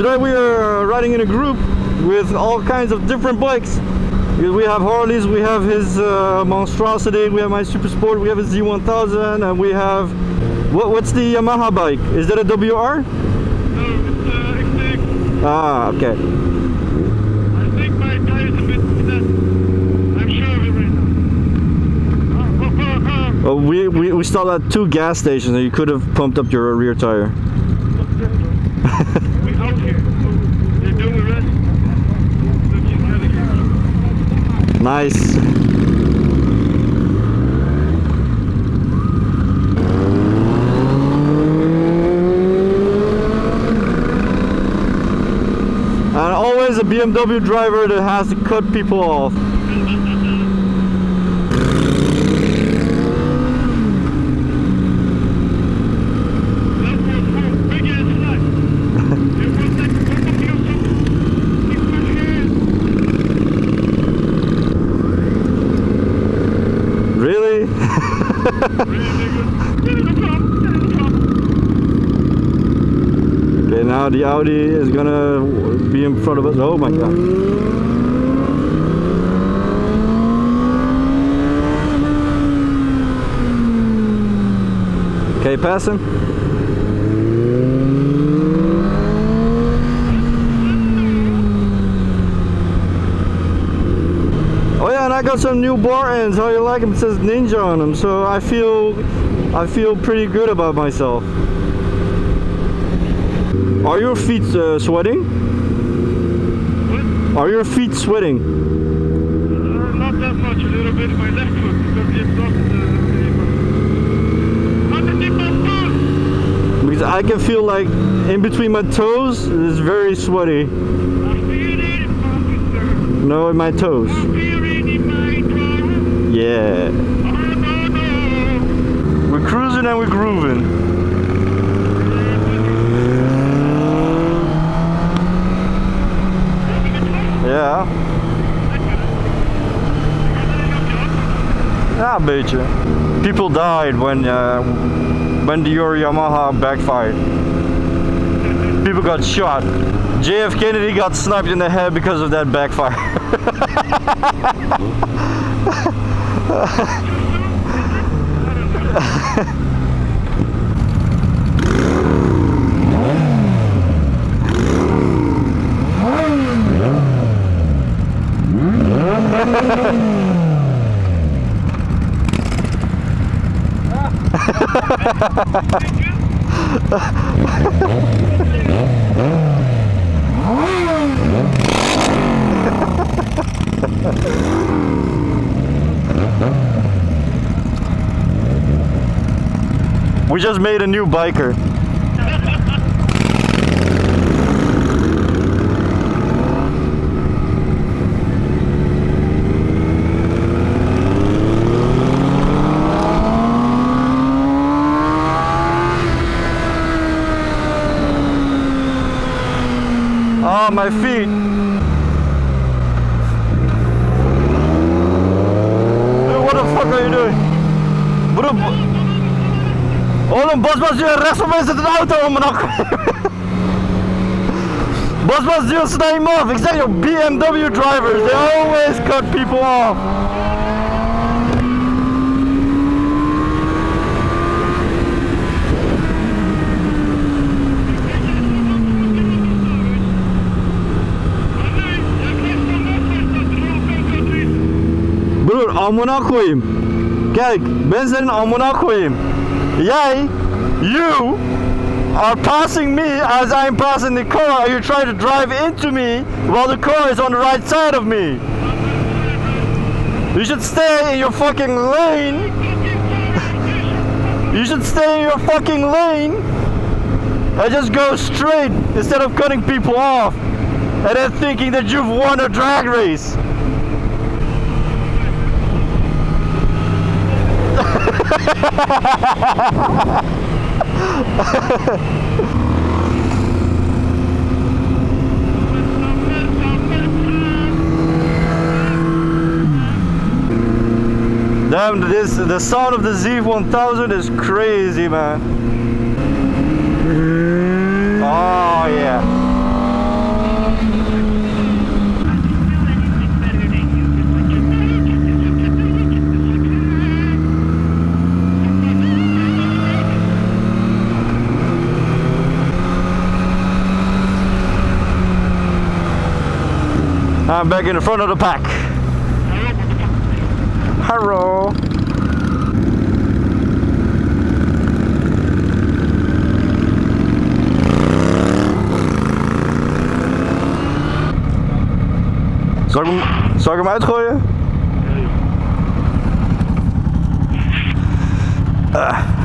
riding in a group with all kinds of different bikes. We have Harleys, we have his uh, Monstrosity, we have my Super Sport, we have a Z1000, and we have what, what's the Yamaha bike? Is that a WR? No, it's uh, XX. Ah, okay. I think my tire is a bit dead. I'm sure of it right now. Oh, we, we, we stopped at two gas stations and you could have pumped up your rear tire. Nice. And always a BMW driver that has to cut people off. Okay, now the Audi is gonna be in front of us. Oh my god. Okay, passing. Oh yeah, and I got some new bar ends. How you like them? It says Ninja on them, so I feel, I feel pretty good about myself. Are your feet uh, sweating? What? Are your feet sweating? Uh, not that much, a little bit my left foot because exhaust uh, foot. Because I can feel like in between my toes it's very sweaty. I feel it. No, in my toes. I feel it in my throat. Yeah. We're cruising and we're grooving. Ja. Ja, een beetje. People died when uh, when your Yamaha backfired. People got shot. JF Kennedy got sniped in the head because of that backfire. We just made a new biker. Oh, my feet. Dude, what the fuck are you doing? Bro, Oğlum bas bas diyor rechts van mij zit een auto om mijn nak. Bas bas diyor snij hem af. Ik zeg je, BMW drivers, they always cut people off. Broer, amına koyayım. Kijk, ben senin amına koyayım. Jij, you, are passing me as I'm passing the car. You try to drive into me while the car is on the right side of me. You should stay in your fucking lane. You should stay in your fucking lane and just go straight instead of cutting people off and then thinking that you've won a drag race. Damn, this the sound of the Z1000 is crazy, man. Oh yeah. I'm back in the front of the pack. Hello. Zal ik hem, zal ik hem uitgooien? Ah.